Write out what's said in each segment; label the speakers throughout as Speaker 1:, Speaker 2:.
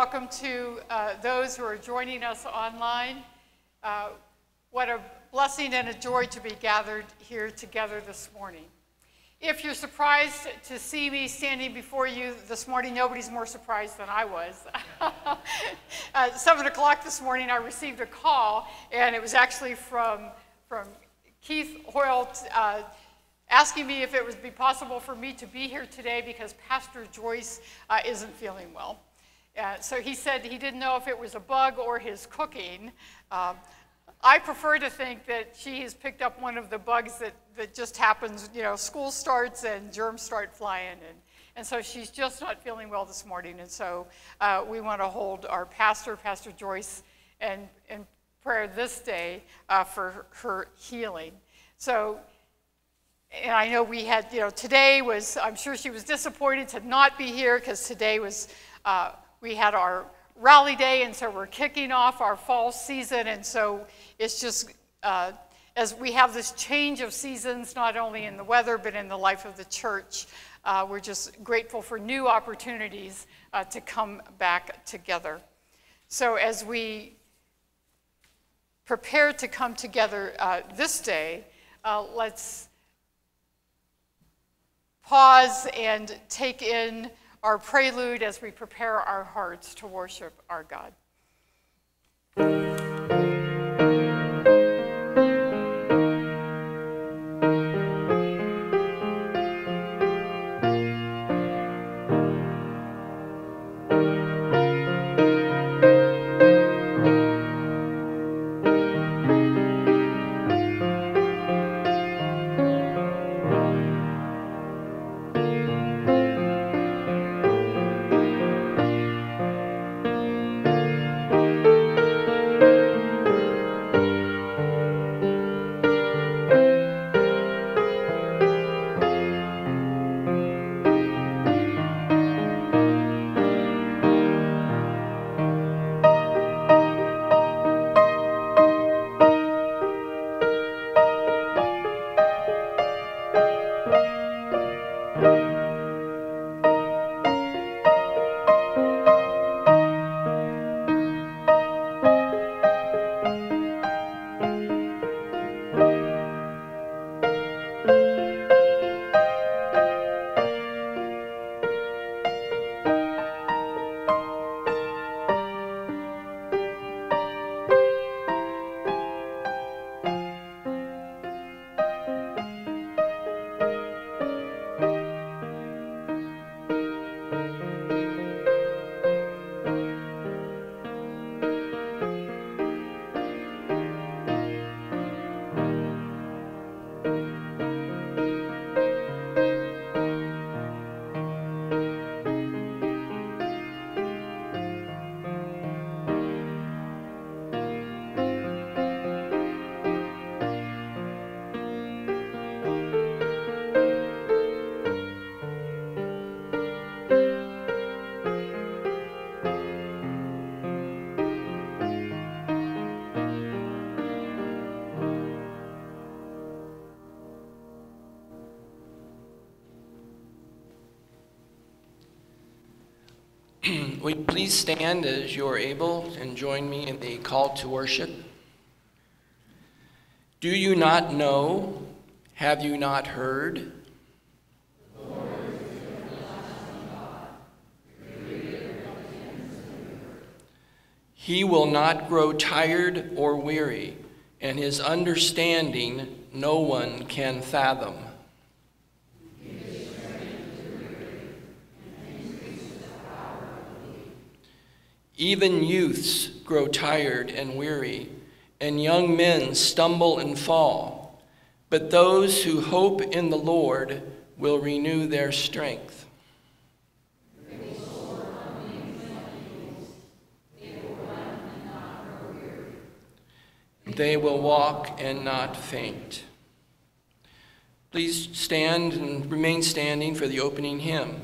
Speaker 1: welcome to uh, those who are joining us online. Uh, what a blessing and a joy to be gathered here together this morning. If you're surprised to see me standing before you this morning, nobody's more surprised than I was. At 7 o'clock this morning, I received a call, and it was actually from, from Keith Hoyle uh, asking me if it would be possible for me to be here today because Pastor Joyce uh, isn't feeling well. Uh, so he said he didn't know if it was a bug or his cooking. Um, I prefer to think that she has picked up one of the bugs that, that just happens, you know, school starts and germs start flying. And, and so she's just not feeling well this morning. And so uh, we want to hold our pastor, Pastor Joyce, and, in prayer this day uh, for her healing. So, and I know we had, you know, today was, I'm sure she was disappointed to not be here because today was, uh, we had our rally day, and so we're kicking off our fall season. And so it's just uh, as we have this change of seasons, not only in the weather, but in the life of the church, uh, we're just grateful for new opportunities uh, to come back together. So as we prepare to come together uh, this day, uh, let's pause and take in our prelude as we prepare our hearts to worship our God.
Speaker 2: You please stand as you're able and join me in the call to worship? Do you not know? Have you not heard? He will not grow tired or weary, and his understanding no one can fathom. Even youths grow tired and weary, and young men stumble and fall. But those who hope in the Lord will renew their strength. They will walk and not faint. Please stand and remain standing for the opening hymn.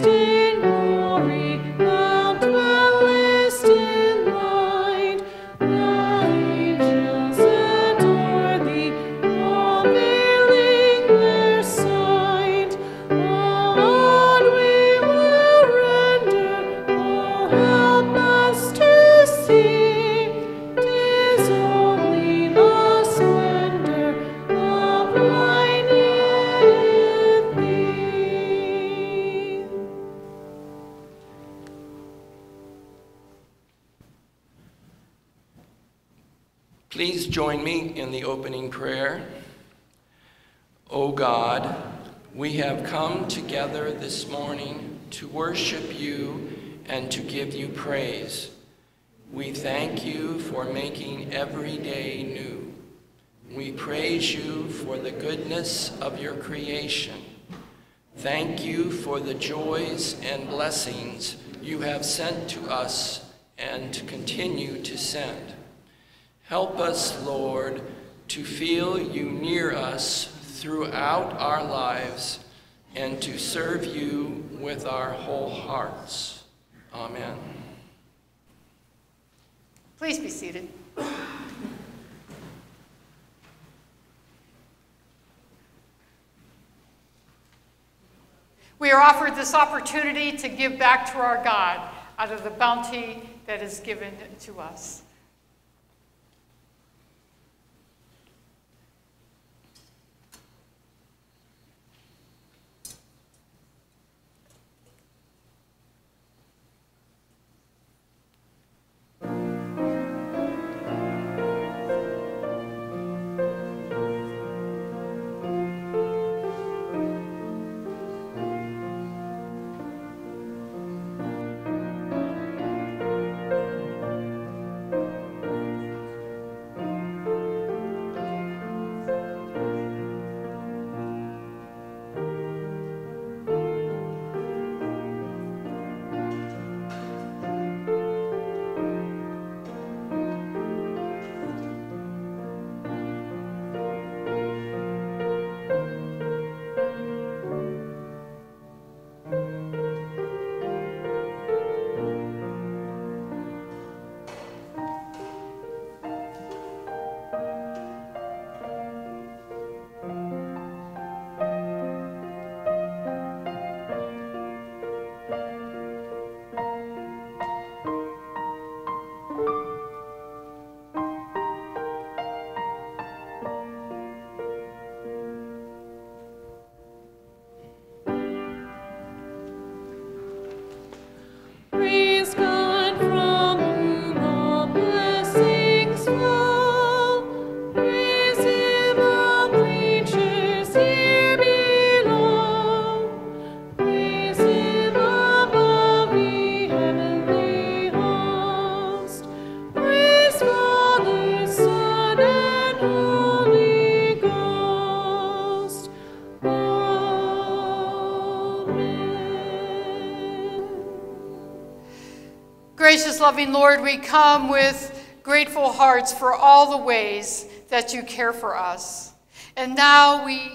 Speaker 2: still the goodness of your creation. Thank you for the joys and blessings you have sent to us and continue to send. Help us, Lord, to feel you near us throughout our lives and to serve you with our whole hearts. Amen.
Speaker 1: Please be seated. We are offered this opportunity to give back to our God out of the bounty that is given to us. Loving Lord, we come with grateful hearts for all the ways that you care for us. And now we,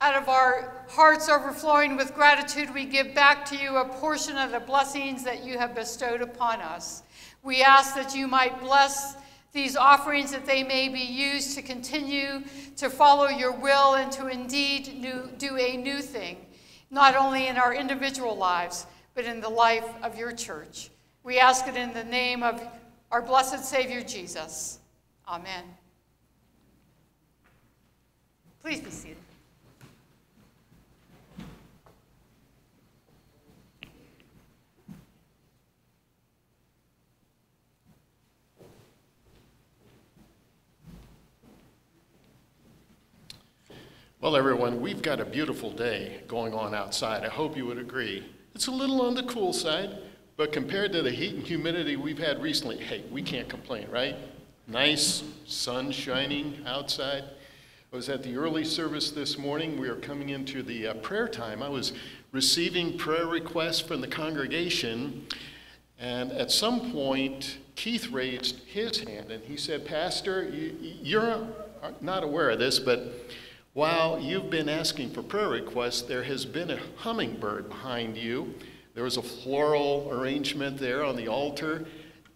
Speaker 1: out of our hearts overflowing with gratitude, we give back to you a portion of the blessings that you have bestowed upon us. We ask that you might bless these offerings that they may be used to continue to follow your will and to indeed do a new thing, not only in our individual lives, but in the life of your church. We ask it in the name of our blessed Savior Jesus. Amen. Please be seated.
Speaker 3: Well, everyone, we've got a beautiful day going on outside. I hope you would agree. It's a little on the cool side, but compared to the heat and humidity we've had recently, hey, we can't complain, right? Nice sun shining outside. I was at the early service this morning. We were coming into the uh, prayer time. I was receiving prayer requests from the congregation, and at some point, Keith raised his hand and he said, Pastor, you're not aware of this, but while you've been asking for prayer requests, there has been a hummingbird behind you there was a floral arrangement there on the altar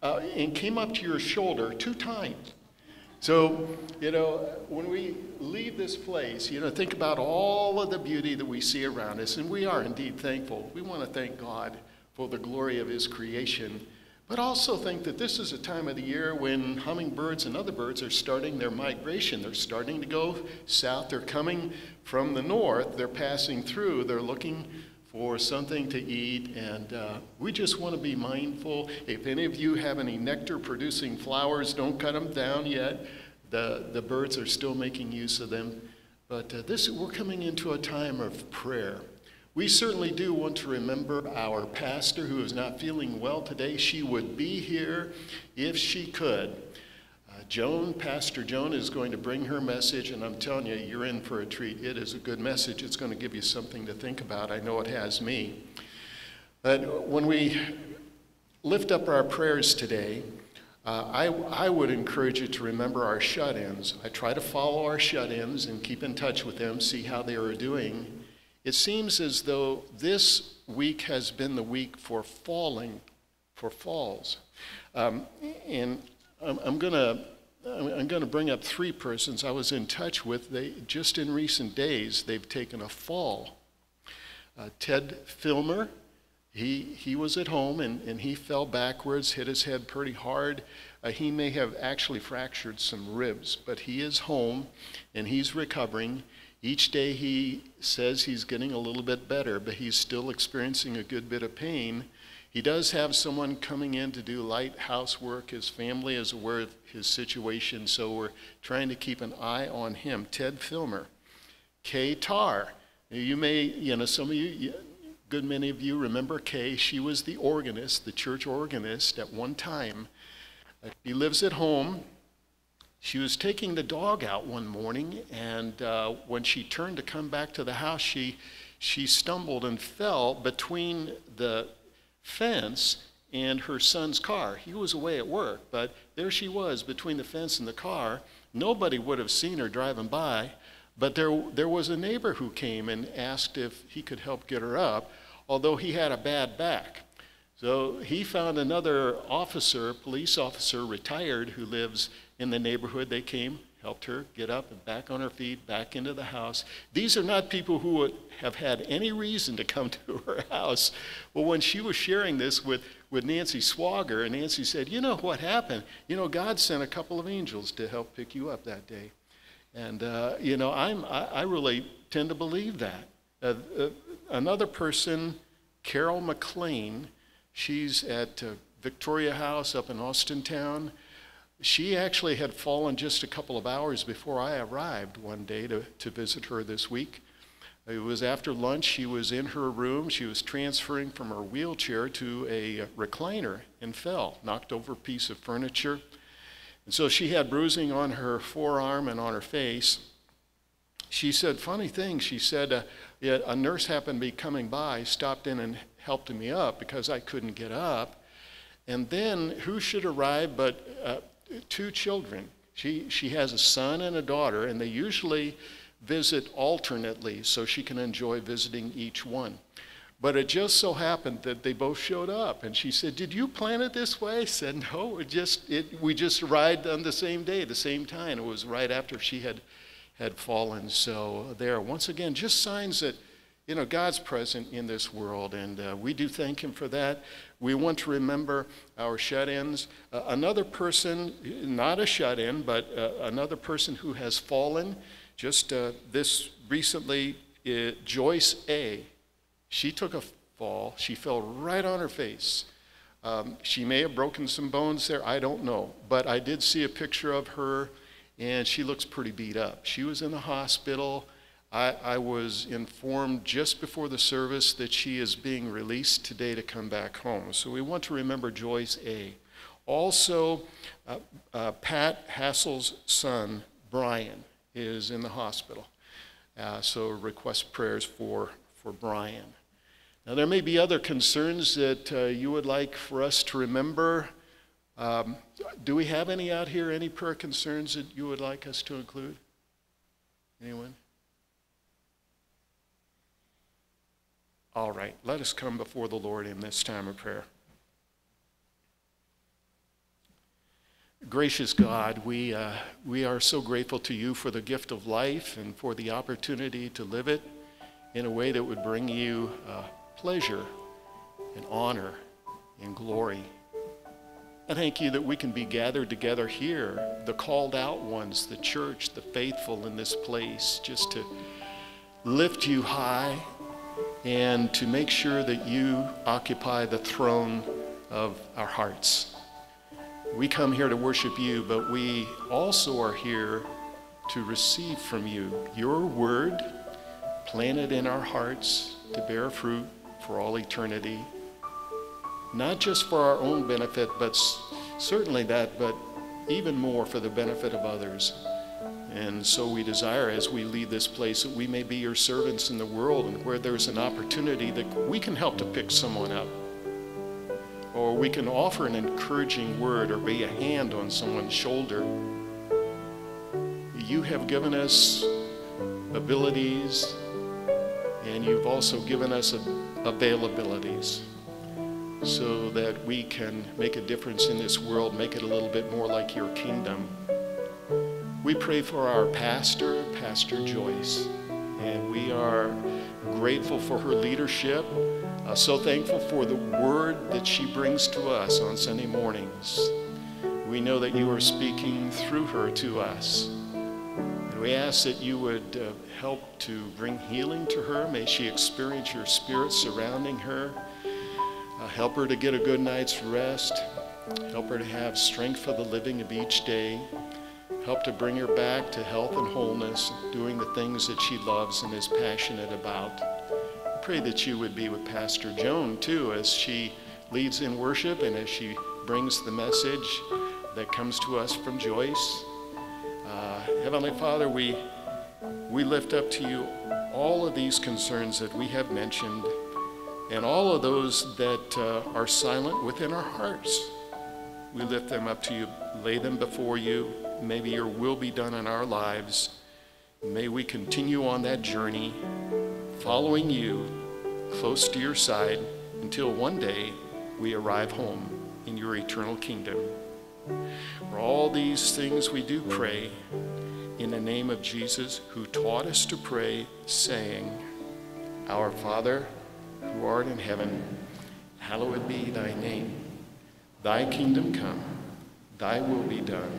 Speaker 3: uh, and came up to your shoulder two times. So, you know, when we leave this place, you know, think about all of the beauty that we see around us, and we are indeed thankful. We want to thank God for the glory of His creation, but also think that this is a time of the year when hummingbirds and other birds are starting their migration. They're starting to go south. They're coming from the north. They're passing through. They're looking for something to eat, and uh, we just want to be mindful. If any of you have any nectar producing flowers, don't cut them down yet. The, the birds are still making use of them. But uh, this, we're coming into a time of prayer. We certainly do want to remember our pastor who is not feeling well today. She would be here if she could. Joan, Pastor Joan, is going to bring her message, and I'm telling you, you're in for a treat. It is a good message. It's going to give you something to think about. I know it has me. But when we lift up our prayers today, uh, I, I would encourage you to remember our shut ins. I try to follow our shut ins and keep in touch with them, see how they are doing. It seems as though this week has been the week for falling, for falls. Um, and I'm, I'm going to I'm going to bring up three persons I was in touch with. They just in recent days they've taken a fall. Uh, Ted Filmer, he he was at home and, and he fell backwards, hit his head pretty hard. Uh, he may have actually fractured some ribs, but he is home and he's recovering. Each day he says he's getting a little bit better, but he's still experiencing a good bit of pain. He does have someone coming in to do light housework. His family is aware of his situation, so we're trying to keep an eye on him. Ted Filmer. Kay Tarr. You may, you know, some of you, good many of you remember Kay. She was the organist, the church organist at one time. He lives at home. She was taking the dog out one morning, and uh, when she turned to come back to the house, she, she stumbled and fell between the fence and her son's car. He was away at work, but there she was between the fence and the car. Nobody would have seen her driving by, but there, there was a neighbor who came and asked if he could help get her up, although he had a bad back. So he found another officer, police officer, retired, who lives in the neighborhood. They came, helped her get up and back on her feet, back into the house. These are not people who would have had any reason to come to her house. Well, when she was sharing this with, with Nancy Swager, and Nancy said, You know what happened? You know, God sent a couple of angels to help pick you up that day. And, uh, you know, I'm, I, I, really tend to believe that. Uh, uh, another person, Carol McLean, she's at uh, Victoria House up in Austintown. She actually had fallen just a couple of hours before I arrived one day to, to visit her this week. It was after lunch. She was in her room. She was transferring from her wheelchair to a recliner and fell, knocked over a piece of furniture. And so she had bruising on her forearm and on her face. She said, funny thing, she said, uh, a nurse happened to be coming by, stopped in and helped me up because I couldn't get up. And then who should arrive but uh, two children. She, she has a son and a daughter, and they usually visit alternately so she can enjoy visiting each one. But it just so happened that they both showed up, and she said, "Did you plan it this way?" I said, "No, it just it, we just arrived on the same day, the same time. It was right after she had had fallen. So there, once again, just signs that you know God's present in this world, and uh, we do thank Him for that. We want to remember our shut ins. Uh, another person, not a shut in, but uh, another person who has fallen, just uh, this recently, uh, Joyce A. She took a fall. She fell right on her face. Um, she may have broken some bones there, I don't know. But I did see a picture of her, and she looks pretty beat up. She was in the hospital. I, I, was informed just before the service that she is being released today to come back home. So we want to remember Joyce A. Also, uh, uh, Pat Hassel's son, Brian, is in the hospital. Uh, so request prayers for, for Brian. Now, there may be other concerns that uh, you would like for us to remember. Um, do we have any out here, any prayer concerns that you would like us to include? Anyone? All right, let us come before the Lord in this time of prayer. Gracious God, we, uh, we are so grateful to you for the gift of life and for the opportunity to live it in a way that would bring you uh, pleasure and honor and glory. I thank you that we can be gathered together here, the called out ones, the church, the faithful in this place, just to lift you high and to make sure that you occupy the throne of our hearts. We come here to worship you, but we also are here to receive from you your word planted in our hearts to bear fruit for all eternity. Not just for our own benefit, but certainly that, but even more for the benefit of others. And so we desire as we leave this place that we may be your servants in the world and where there's an opportunity that we can help to pick someone up. Or we can offer an encouraging word or be a hand on someone's shoulder. You have given us abilities and you've also given us availabilities so that we can make a difference in this world, make it a little bit more like your kingdom. We pray for our pastor, Pastor Joyce, and we are grateful for her leadership. Uh, so thankful for the word that she brings to us on Sunday mornings. We know that you are speaking through her to us. And we ask that you would uh, help to bring healing to her. May she experience your spirit surrounding her. Uh, help her to get a good night's rest. Help her to have strength for the living of each day. Help to bring her back to health and wholeness, doing the things that she loves and is passionate about. I pray that you would be with Pastor Joan too as she leads in worship and as she brings the message that comes to us from Joyce. Uh, Heavenly Father, we, we lift up to you all of these concerns that we have mentioned and all of those that uh, are silent within our hearts. We lift them up to you, lay them before you. Maybe your will be done in our lives. May we continue on that journey, following you close to your side until one day we arrive home in your eternal kingdom. For all these things we do pray in the name of Jesus, who taught us to pray, saying, Our Father, who art in heaven, hallowed be thy name. Thy kingdom come, thy will be done,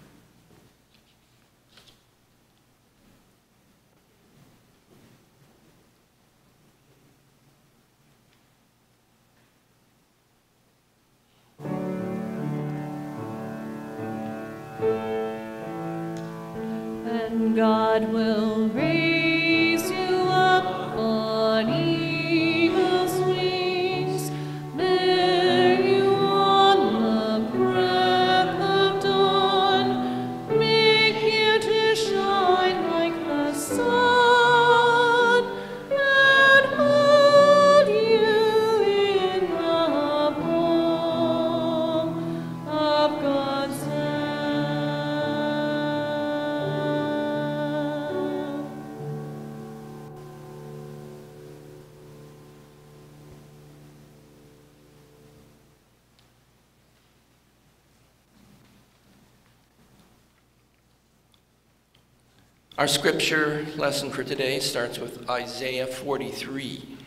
Speaker 2: Our scripture lesson for today starts with Isaiah 43.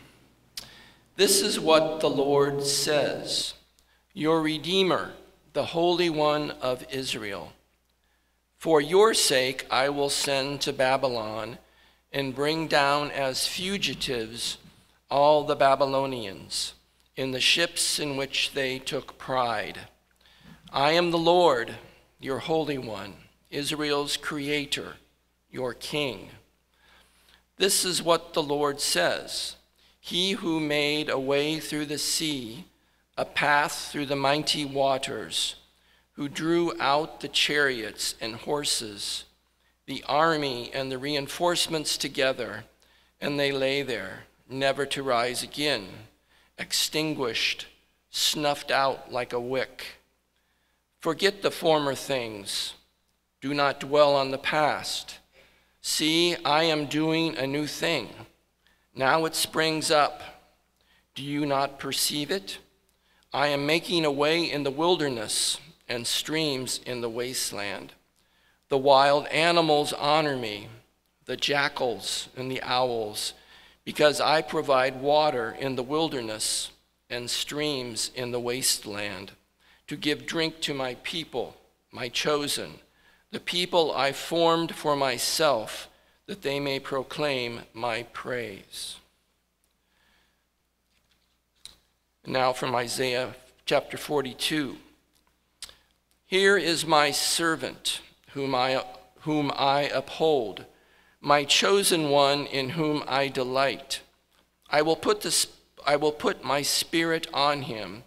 Speaker 2: This is what the Lord says Your Redeemer, the Holy One of Israel. For your sake I will send to Babylon and bring down as fugitives all the Babylonians in the ships in which they took pride. I am the Lord, your Holy One, Israel's Creator your king. This is what the Lord says He who made a way through the sea, a path through the mighty waters, who drew out the chariots and horses, the army and the reinforcements together, and they lay there, never to rise again, extinguished, snuffed out like a wick. Forget the former things. Do not dwell on the past. See, I am doing a new thing. Now it springs up. Do you not perceive it? I am making a way in the wilderness and streams in the wasteland. The wild animals honor me, the jackals and the owls, because I provide water in the wilderness and streams in the wasteland to give drink to my people, my chosen, the people I formed for myself, that they may proclaim my praise. Now from Isaiah chapter 42. Here is my servant, whom I, whom I uphold, my chosen one in whom I delight. I will, put the, I will put my spirit on him,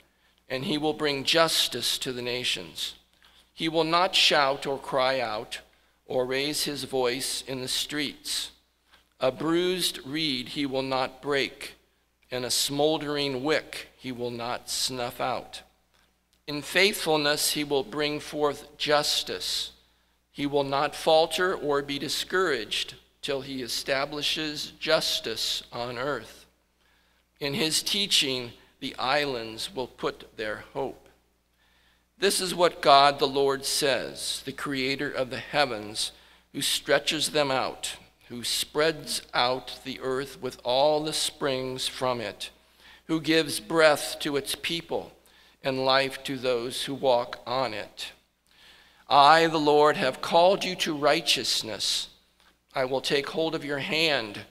Speaker 2: and he will bring justice to the nations. He will not shout or cry out or raise his voice in the streets. A bruised reed he will not break, and a smoldering wick he will not snuff out. In faithfulness he will bring forth justice. He will not falter or be discouraged till he establishes justice on earth. In his teaching, the islands will put their hope. This is what God the Lord says, the creator of the heavens, who stretches them out, who spreads out the earth with all the springs from it who gives breath to its people and life to those who walk on it. I, the Lord, have called you to righteousness. I will take hold of your hand.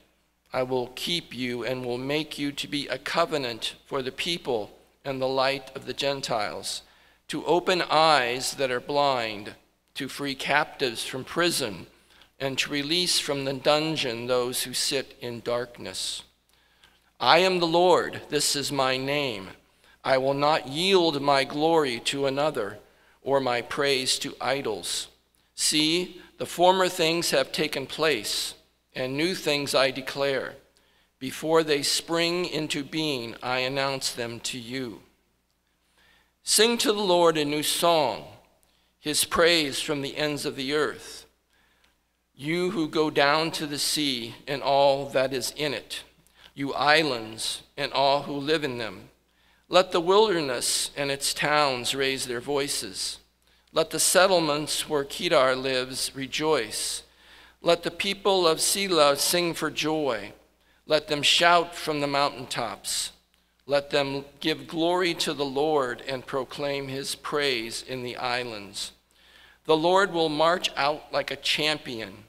Speaker 2: I will keep you and will make you to be a covenant for the people and the light of the Gentiles, to open eyes that are blind, to free captives from prison, and to release from the dungeon those who sit in darkness I am the Lord, this is my name. I will not yield my glory to another or my praise to idols. See, the former things have taken place, and new things I declare. Before they spring into being, I announce them to you. Sing to the Lord a new song, his praise from the ends of the earth. You who go down to the sea and all that is in it you islands, and all who live in them. Let the wilderness and its towns raise their voices. Let the settlements where Kedar lives rejoice. Let the people of Sela sing for joy. Let them shout from the mountaintops. Let them give glory to the Lord and proclaim his praise in the islands. The Lord will march out like a champion.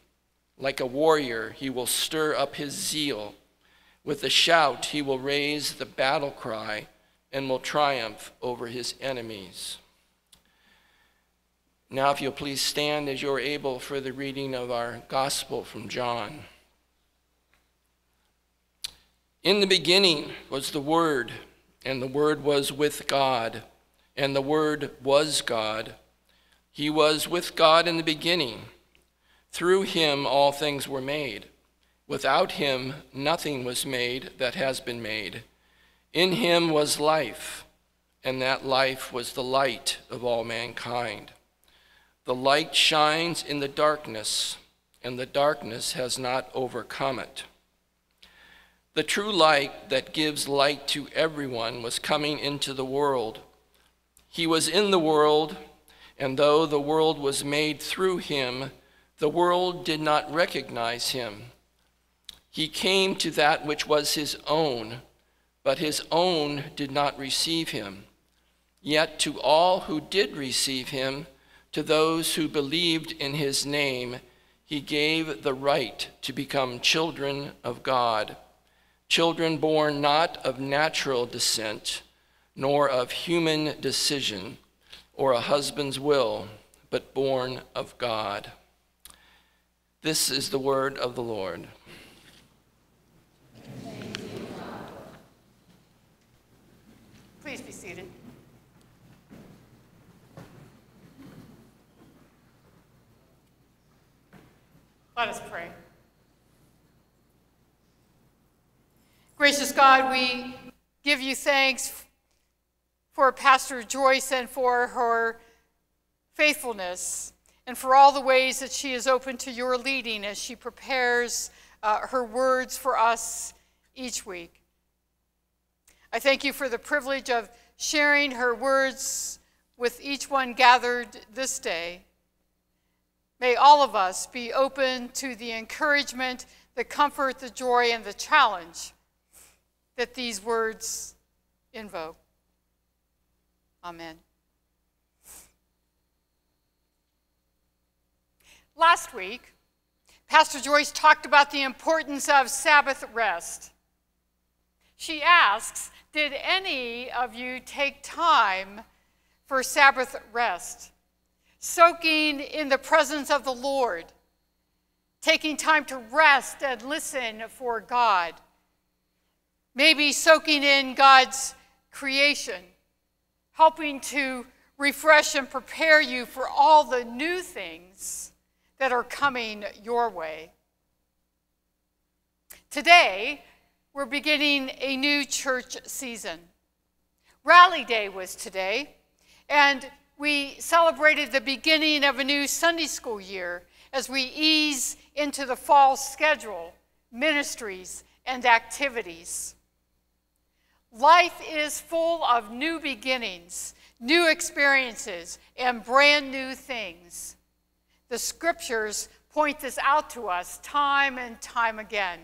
Speaker 2: Like a warrior, he will stir up his zeal. With a shout, he will raise the battle cry and will triumph over his enemies. Now, if you'll please stand as you're able for the reading of our gospel from John. In the beginning was the Word, and the Word was with God, and the Word was God. He was with God in the beginning. Through him all things were made. Without him, nothing was made that has been made. In him was life, and that life was the light of all mankind. The light shines in the darkness, and the darkness has not overcome it. The true light that gives light to everyone was coming into the world. He was in the world, and though the world was made through him, the world did not recognize him. He came to that which was his own, but his own did not receive him. Yet to all who did receive him, to those who believed in his name, he gave the right to become children of God, children born not of natural descent, nor of human decision or a husband's will, but born of God. This is the word of the Lord.
Speaker 1: Please be seated. Let us pray. Gracious God, we give you thanks for Pastor Joyce and for her faithfulness and for all the ways that she is open to your leading as she prepares uh, her words for us each week. I thank you for the privilege of sharing her words with each one gathered this day, may all of us be open to the encouragement, the comfort, the joy, and the challenge that these words invoke. Amen. Last week, Pastor Joyce talked about the importance of Sabbath rest. She asks, Did any of you take time for Sabbath rest? Soaking in the presence of the Lord, taking time to rest and listen for God. Maybe soaking in God's creation, helping to refresh and prepare you for all the new things that are coming your way. Today, we're beginning a new church season. Rally Day was today, and we celebrated the beginning of a new Sunday school year as we ease into the fall schedule, ministries, and activities. Life is full of new beginnings, new experiences, and brand new things. The scriptures point this out to us time and time again.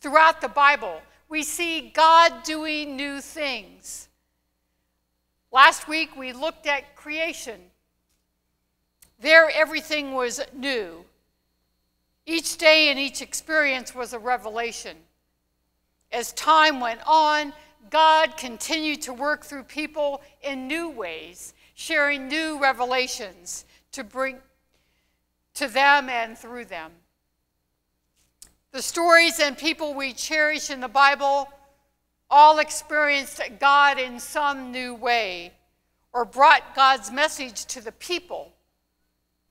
Speaker 1: Throughout the Bible, we see God doing new things. Last week, we looked at creation. There, everything was new. Each day and each experience was a revelation. As time went on, God continued to work through people in new ways, sharing new revelations to bring to them and through them. The stories and people we cherish in the Bible all experienced God in some new way or brought God's message to the people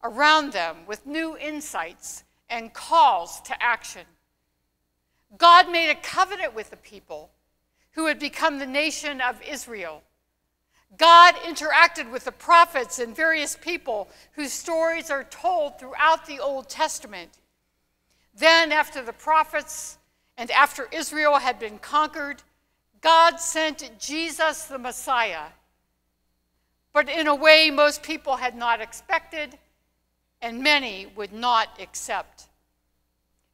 Speaker 1: around them with new insights and calls to action. God made a covenant with the people who had become the nation of Israel. God interacted with the prophets and various people whose stories are told throughout the Old Testament. Then, after the prophets and after Israel had been conquered, God sent Jesus the Messiah, but in a way most people had not expected and many would not accept.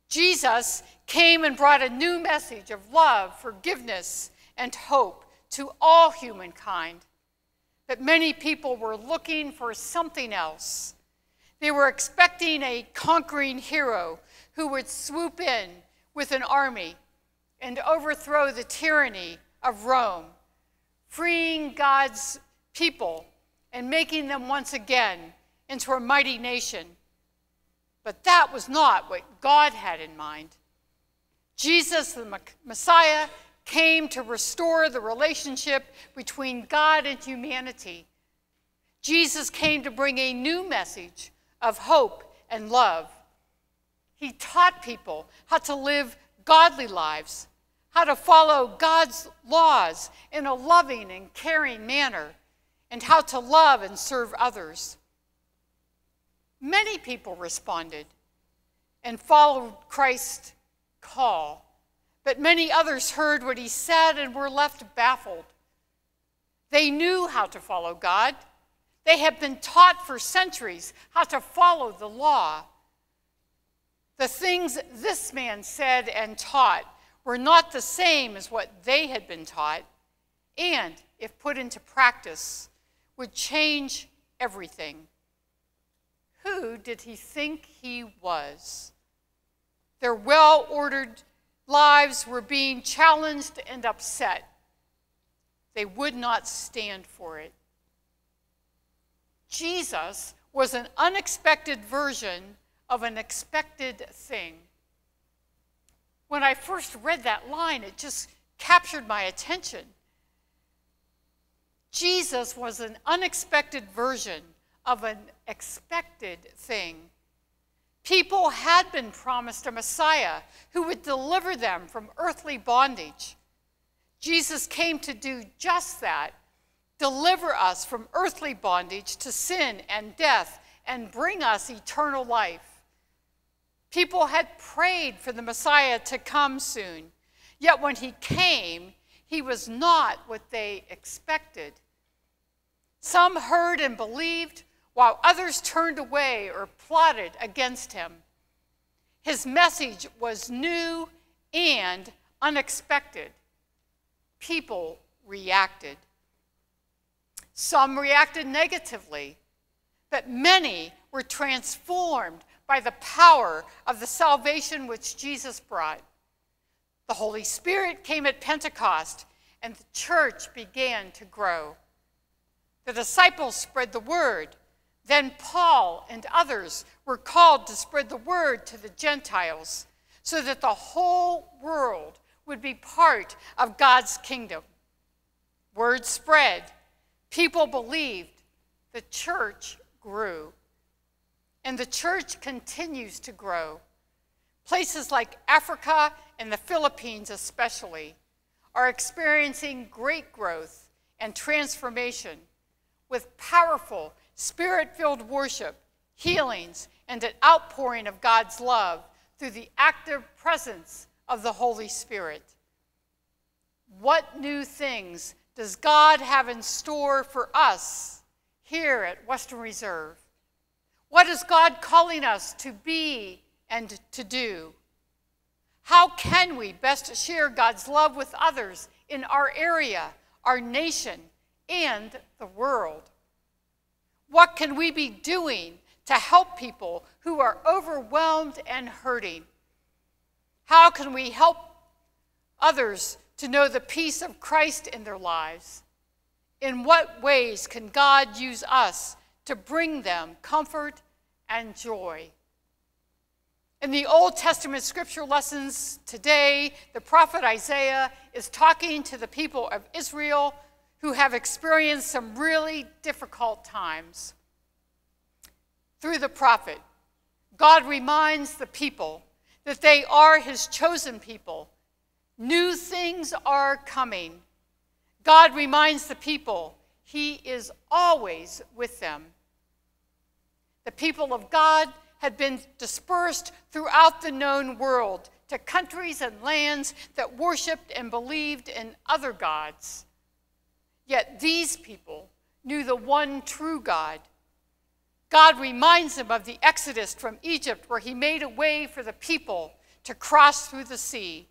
Speaker 1: Jesus came and brought a new message of love, forgiveness, and hope to all humankind But many people were looking for something else. They were expecting a conquering hero who would swoop in with an army and overthrow the tyranny of Rome, freeing God's people and making them once again into a mighty nation. But that was not what God had in mind. Jesus, the Messiah, came to restore the relationship between God and humanity. Jesus came to bring a new message of hope and love. He taught people how to live godly lives, how to follow God's laws in a loving and caring manner, and how to love and serve others. Many people responded and followed Christ's call but many others heard what he said and were left baffled. They knew how to follow God. They had been taught for centuries how to follow the law. The things this man said and taught were not the same as what they had been taught, and, if put into practice, would change everything. Who did he think he was? Their well ordered lives were being challenged and upset. They would not stand for it. Jesus was an unexpected version of an expected thing. When I first read that line, it just captured my attention. Jesus was an unexpected version of an expected thing. People had been promised a Messiah who would deliver them from earthly bondage. Jesus came to do just that deliver us from earthly bondage to sin and death and bring us eternal life. People had prayed for the Messiah to come soon, yet when he came, he was not what they expected. Some heard and believed, while others turned away or plotted against him. His message was new and unexpected. People reacted. Some reacted negatively, but many were transformed by the power of the salvation which Jesus brought. The Holy Spirit came at Pentecost, and the church began to grow. The disciples spread the word. Then Paul and others were called to spread the word to the Gentiles so that the whole world would be part of God's kingdom. Word spread, people believed, the church grew. And the church continues to grow. Places like Africa and the Philippines, especially, are experiencing great growth and transformation with powerful, spirit filled worship, healings, and an outpouring of God's love through the active presence of the Holy Spirit. What new things does God have in store for us here at Western Reserve? What is God calling us to be and to do? How can we best share God's love with others in our area, our nation, and the world? What can we be doing to help people who are overwhelmed and hurting? How can we help others to know the peace of Christ in their lives? In what ways can God use us to bring them comfort and joy? In the Old Testament scripture lessons today, the prophet Isaiah is talking to the people of Israel who have experienced some really difficult times. Through the prophet, God reminds the people that they are his chosen people. New things are coming. God reminds the people he is always with them. The people of God had been dispersed throughout the known world to countries and lands that worshiped and believed in other gods. Yet these people knew the one true God. God reminds them of the exodus from Egypt, where he made a way for the people to cross through the sea,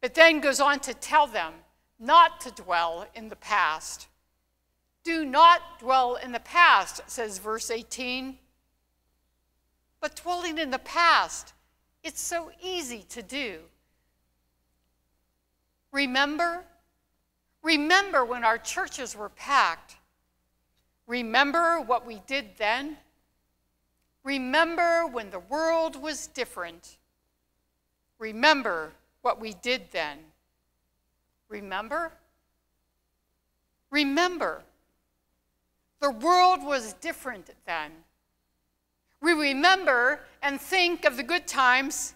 Speaker 1: but then goes on to tell them not to dwell in the past. Do not dwell in the past, says verse 18. But dwelling in the past, it's so easy to do. Remember? Remember when our churches were packed. Remember what we did then. Remember when the world was different. Remember what we did then. Remember? Remember. The world was different then. We remember and think of the good times,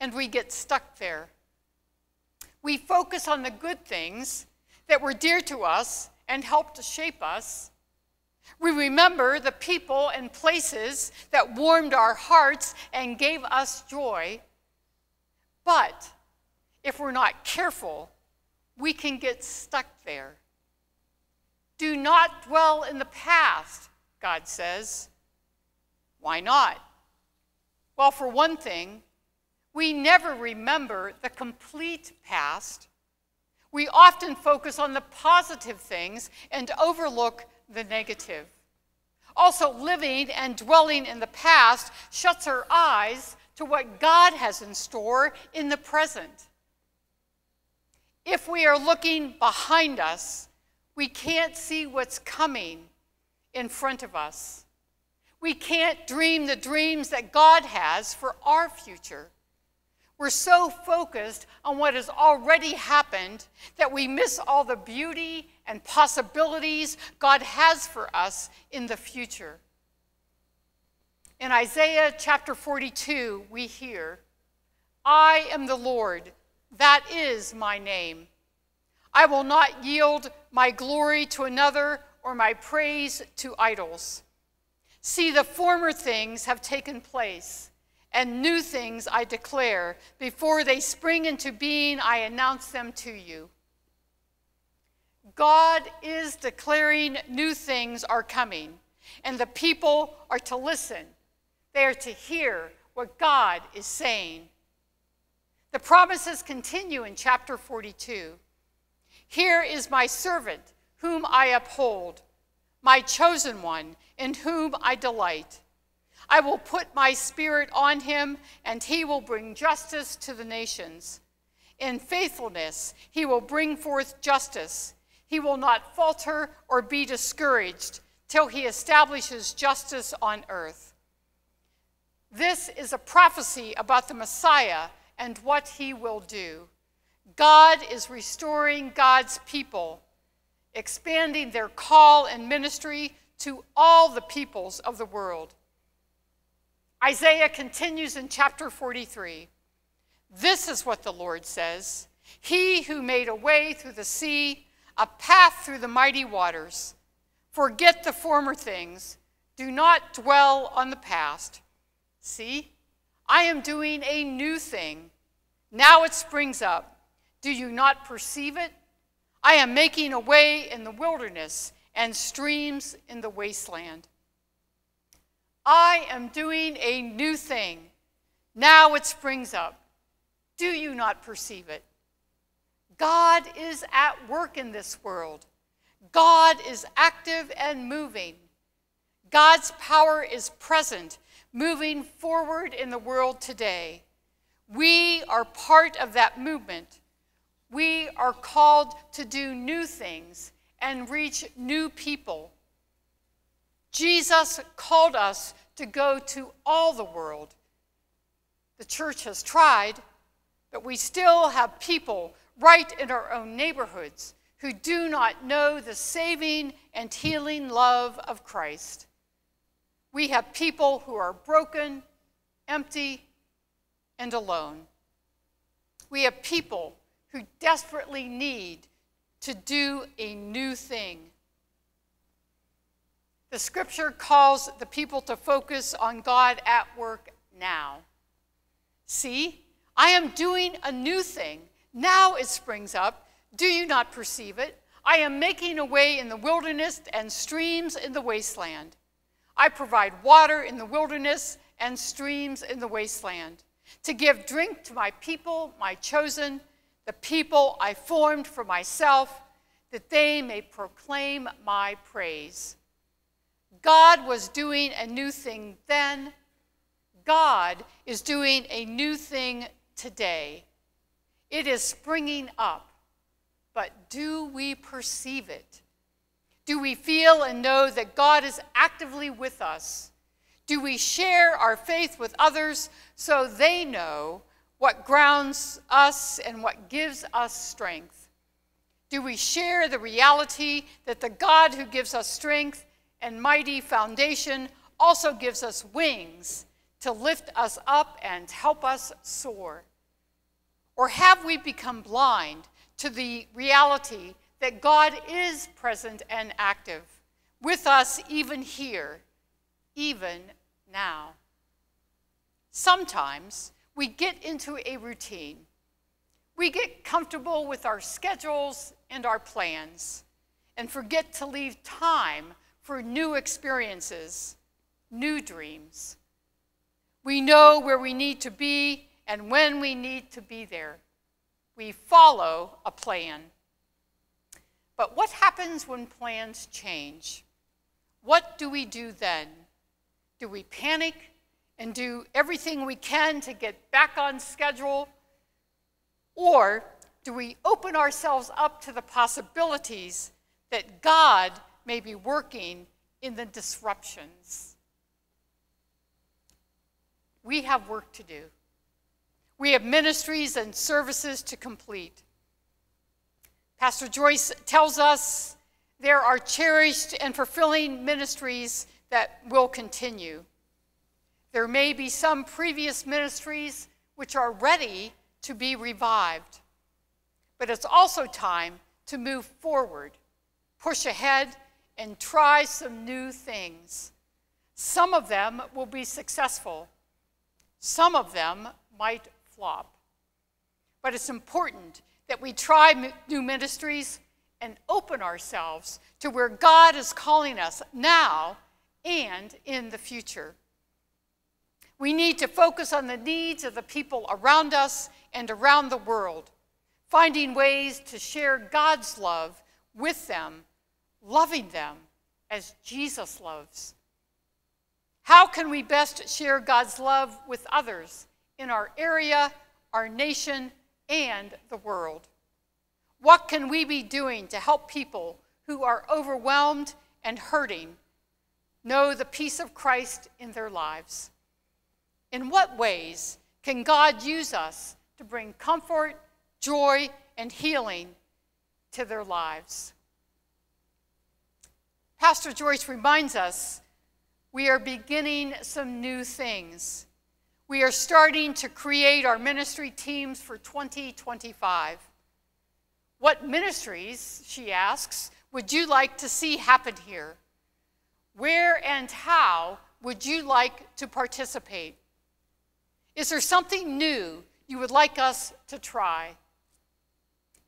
Speaker 1: and we get stuck there. We focus on the good things that were dear to us and helped to shape us. We remember the people and places that warmed our hearts and gave us joy. But if we're not careful, we can get stuck there. Do not dwell in the past, God says. Why not? Well, for one thing, we never remember the complete past. We often focus on the positive things and overlook the negative. Also, living and dwelling in the past shuts our eyes to what God has in store in the present. If we are looking behind us, we can't see what's coming in front of us. We can't dream the dreams that God has for our future. We're so focused on what has already happened that we miss all the beauty and possibilities God has for us in the future. In Isaiah chapter 42, we hear, I am the Lord, that is my name. I will not yield my glory to another or my praise to idols. See, the former things have taken place, and new things I declare. Before they spring into being, I announce them to you. God is declaring new things are coming, and the people are to listen. They are to hear what God is saying. The promises continue in chapter 42. Here is my servant, whom I uphold, my chosen one, in whom I delight. I will put my spirit on him, and he will bring justice to the nations. In faithfulness, he will bring forth justice. He will not falter or be discouraged till he establishes justice on earth. This is a prophecy about the Messiah and what he will do. God is restoring God's people, expanding their call and ministry to all the peoples of the world. Isaiah continues in chapter 43. This is what the Lord says He who made a way through the sea, a path through the mighty waters. Forget the former things, do not dwell on the past. See, I am doing a new thing. Now it springs up. Do you not perceive it? I am making a way in the wilderness and streams in the wasteland. I am doing a new thing. Now it springs up. Do you not perceive it? God is at work in this world. God is active and moving. God's power is present, moving forward in the world today. We are part of that movement. We are called to do new things and reach new people. Jesus called us to go to all the world. The church has tried, but we still have people right in our own neighborhoods who do not know the saving and healing love of Christ. We have people who are broken, empty, and alone. We have people who desperately need to do a new thing. The scripture calls the people to focus on God at work now. See, I am doing a new thing. Now it springs up. Do you not perceive it? I am making a way in the wilderness and streams in the wasteland. I provide water in the wilderness and streams in the wasteland to give drink to my people, my chosen, the people I formed for myself, that they may proclaim my praise. God was doing a new thing then. God is doing a new thing today. It is springing up, but do we perceive it? Do we feel and know that God is actively with us? Do we share our faith with others so they know what grounds us and what gives us strength? Do we share the reality that the God who gives us strength and mighty foundation also gives us wings to lift us up and help us soar? Or have we become blind to the reality that God is present and active with us even here, even now? Sometimes we get into a routine. We get comfortable with our schedules and our plans and forget to leave time for new experiences, new dreams. We know where we need to be and when we need to be there. We follow a plan. But what happens when plans change? What do we do then? Do we panic and do everything we can to get back on schedule? Or do we open ourselves up to the possibilities that God may be working in the disruptions? We have work to do. We have ministries and services to complete. Pastor Joyce tells us there are cherished and fulfilling ministries that will continue. There may be some previous ministries which are ready to be revived, but it's also time to move forward, push ahead, and try some new things. Some of them will be successful, some of them might flop. But it's important that we try new ministries and open ourselves to where God is calling us now and in the future. We need to focus on the needs of the people around us and around the world, finding ways to share God's love with them, loving them as Jesus loves. How can we best share God's love with others in our area, our nation, and the world? What can we be doing to help people who are overwhelmed and hurting know the peace of Christ in their lives? In what ways can God use us to bring comfort, joy, and healing to their lives? Pastor Joyce reminds us we are beginning some new things. We are starting to create our ministry teams for 2025. What ministries, she asks, would you like to see happen here? Where and how would you like to participate? Is there something new you would like us to try?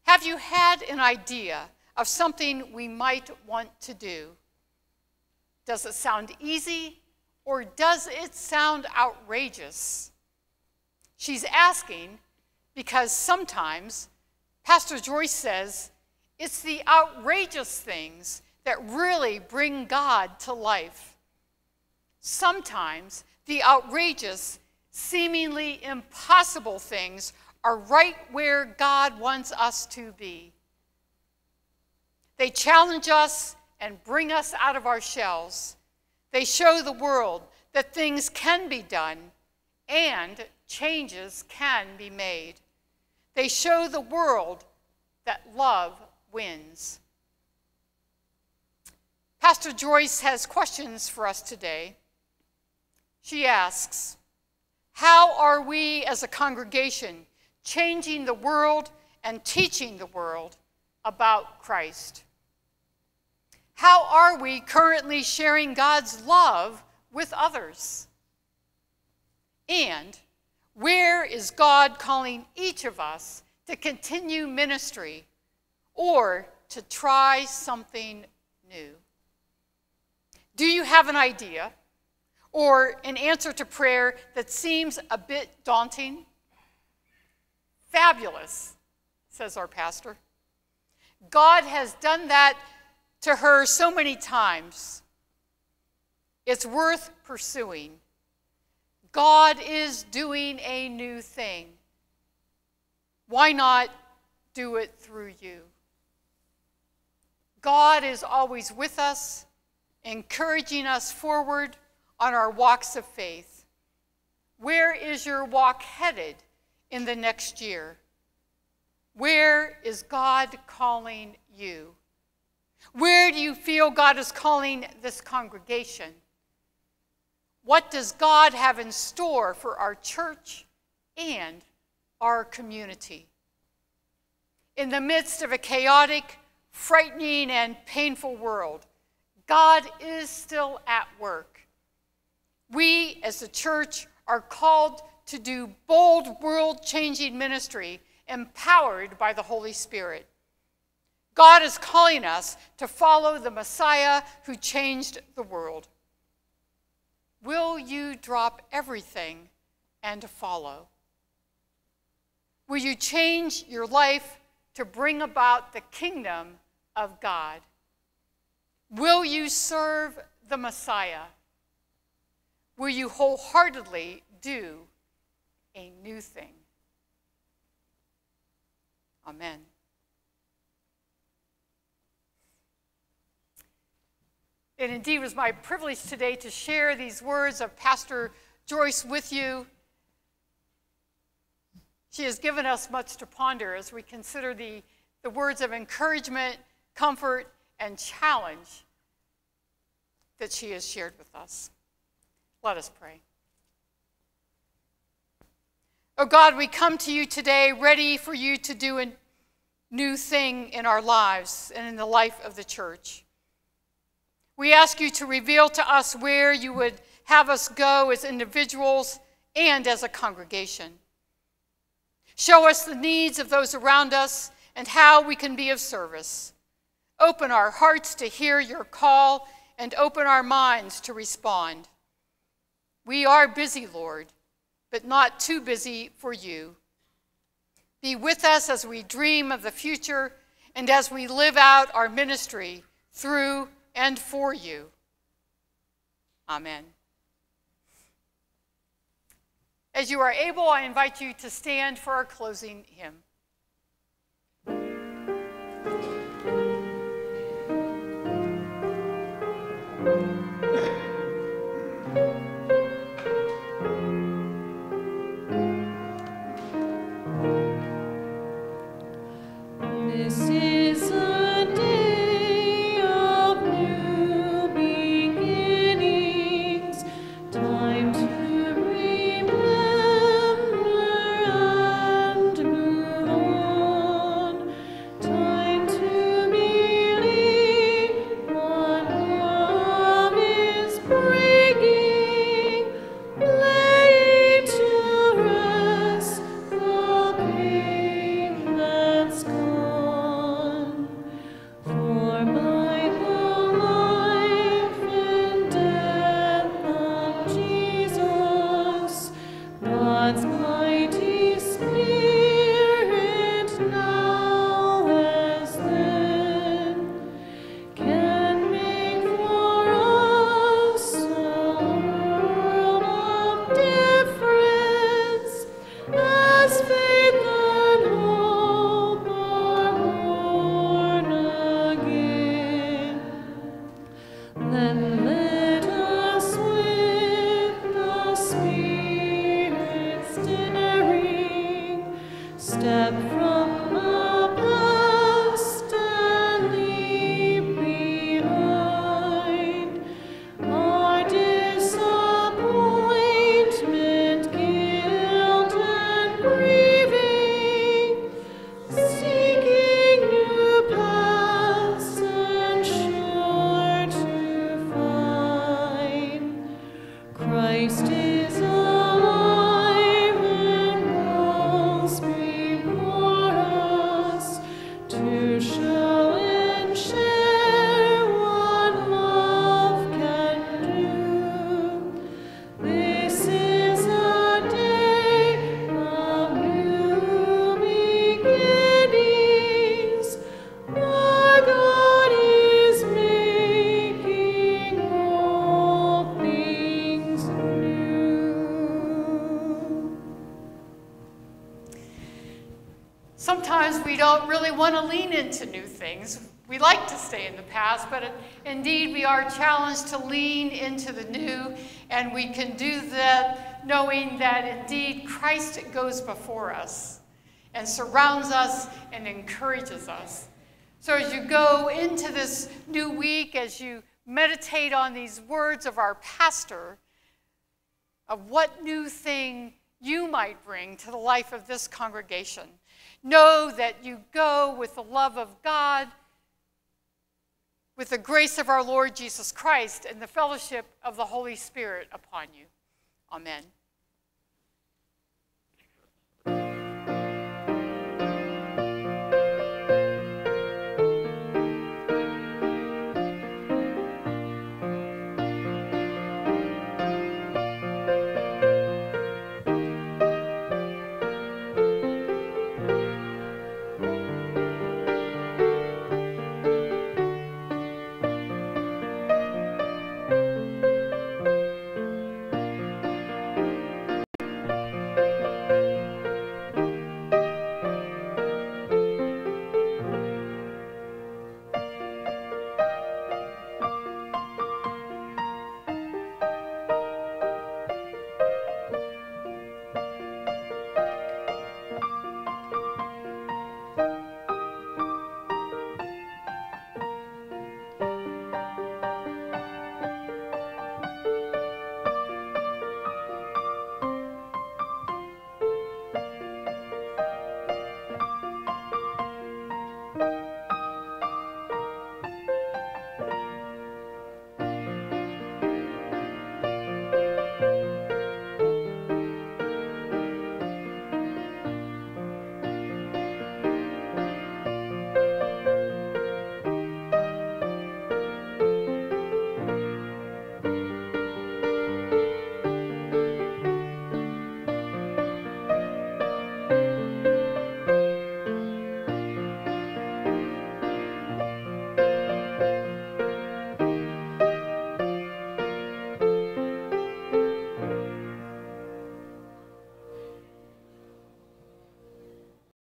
Speaker 1: Have you had an idea of something we might want to do? Does it sound easy or does it sound outrageous? She's asking because sometimes Pastor Joyce says it's the outrageous things that really bring God to life. Sometimes the outrageous, seemingly impossible things are right where God wants us to be. They challenge us and bring us out of our shells. They show the world that things can be done and changes can be made. They show the world that love wins. Pastor Joyce has questions for us today. She asks, How are we as a congregation changing the world and teaching the world about Christ? How are we currently sharing God's love with others? And where is God calling each of us to continue ministry or to try something new? Do you have an idea or an answer to prayer that seems a bit daunting? Fabulous, says our pastor. God has done that to her so many times. It's worth pursuing. God is doing a new thing. Why not do it through you? God is always with us, encouraging us forward on our walks of faith. Where is your walk headed in the next year? Where is God calling you? Where do you feel God is calling this congregation? What does God have in store for our church and our community? In the midst of a chaotic, frightening, and painful world, God is still at work. We, as a church, are called to do bold, world changing ministry empowered by the Holy Spirit. God is calling us to follow the Messiah who changed the world. Will you drop everything and follow? Will you change your life to bring about the kingdom of God? Will you serve the Messiah? Will you wholeheartedly do a new thing? Amen. It indeed was my privilege today to share these words of Pastor Joyce with you. She has given us much to ponder as we consider the, the words of encouragement, comfort, and challenge that she has shared with us. Let us pray. Oh God, we come to you today ready for you to do a new thing in our lives and in the life of the church. We ask you to reveal to us where you would have us go as individuals and as a congregation. Show us the needs of those around us and how we can be of service.
Speaker 4: Open our hearts to hear your call and open our minds to respond. We are busy, Lord, but not too busy for you. Be with us as we dream of the future and as we live out our ministry through and for you. Amen. As you are able, I invite you to stand for our closing hymn. Want to lean into new things. We like to stay in the past, but indeed we are challenged to lean into the new, and we can do that knowing that indeed Christ goes before us and surrounds us and encourages us. So as you go into this new week, as you meditate on these words of our pastor, of what new thing you might bring to the life of this congregation. Know that you go with the love of God, with the grace of our Lord Jesus Christ, and the fellowship of the Holy Spirit upon you. Amen.